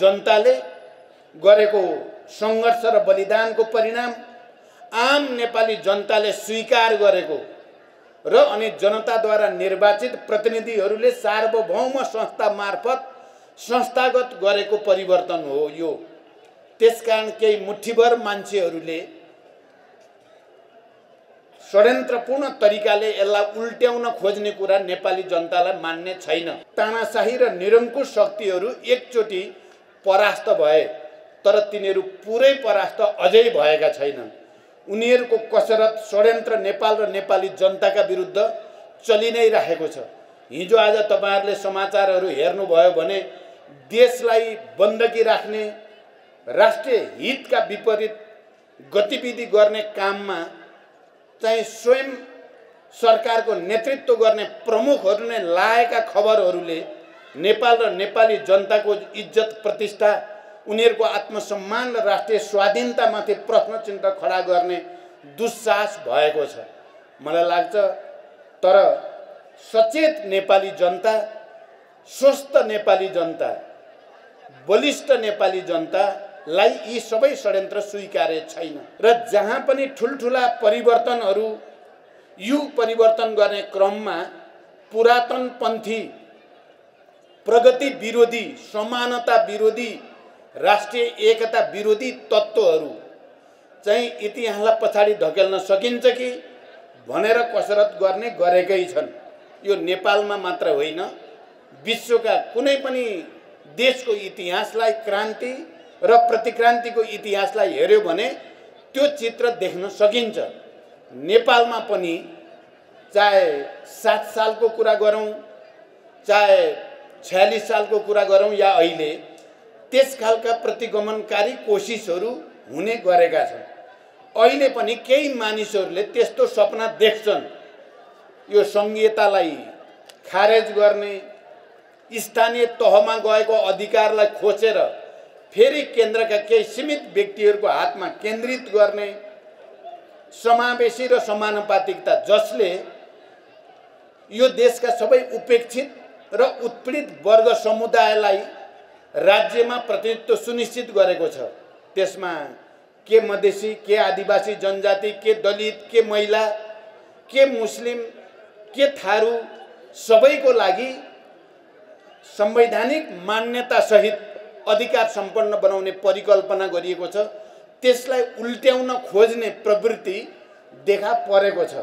जनताले गरेको सङ्घर्ष र बलिदानको परिणाम आम नेपाली जनताले स्वीकार गरेको र अनि जनताद्वारा निर्वाचित प्रतिनिधिहरूले सार्वभौम संस्था मार्फत संस्थागत गरेको परिवर्तन हो यो। त्यसकारण केही मुठीभर मान्छेहरूले षड्यन्त्रपूर्ण तरिकाले यसलाई उल्ट्याउन खोज्ने कुरा नेपाली जनतालाई मान्ने छैन। तानाशाही र निरङ्कुश शक्तिहरू एकचोटि परास्त भए तर तिनीहरू पुरै परास्त अझै भएका छैनन्। उनीहरूको कसरत षड्यन्त्र नेपाल र नेपाली जनताका विरुद्ध चलि नै राखेको छ। हिजो आज तपाईँहरूले समाचारहरू हेर्नुभयो भने देशलाई बन्दकी राख्ने राष्ट्रिय हितका विपरीत गतिविधि गर्ने काममा चाहिँ स्वयं सरकारको नेतृत्व गर्ने प्रमुखहरू नै लाएका खबरहरूले नेपाल र नेपाली जनताको इज्जत प्रतिष्ठा उनीहरूको आत्मसम्मान र राष्ट्रिय स्वाधीनतामाथि प्रश्न चिन्ह खडा गर्ने दुस्साहस भएको छ। मलाई लाग्छ तर सचेत नेपाली जनता स्वस्थ नेपाली जनता बलिष्ठ नेपाली जनतालाई यी सबै षड्यन्त्र स्वीकार्य छैन। र जहाँ पनि ठुल्ठुला परिवर्तनहरू युग परिवर्तन गर्ने क्रममा पुरातनपन्थी प्रगति विरोधी समानता विरोधी राष्ट्रिय एकता विरोधी तत्त्वहरू चाहिँ इतिहासलाई पछाडि धकेल्न सकिन्छ कि भनेर कसरत गर्ने गरेकै छन्। यो नेपालमा मात्र होइन विश्वका कुनै पनि देशको इतिहासलाई क्रान्ति र प्रतिक्रान्तिको इतिहासलाई हेऱ्यो भने त्यो चित्र देख्न सकिन्छ। नेपालमा पनि चाहे सात सालको कुरा गरौँ चाहे छयालिस सालको कुरा गरौँ या अहिले त्यस खालका प्रतिगमनकारी कोसिसहरू हुने गरेका छन्। अहिले पनि केही मानिसहरूले त्यस्तो सपना देख्छन्। यो सङ्घीयतालाई खारेज गर्ने स्थानीय तहमा गएको अधिकारलाई खोसेर फेरि केन्द्रका केही सीमित व्यक्तिहरूको हातमा केन्द्रित गर्ने समावेशी र समानुपातिकता जसले यो देशका सबै उपेक्षित र उत्पीडित वर्ग समुदायलाई राज्यमा प्रतिनिधित्व सुनिश्चित गरेको छ। त्यसमा के मधेसी के आदिवासी जनजाति के दलित के महिला के मुस्लिम के थारू सबैको लागि संवैधानिक मान्यतासहित अधिकार सम्पन्न बनाउने परिकल्पना गरिएको छ। त्यसलाई उल्ट्याउन खोज्ने प्रवृत्ति देखा परेको छ।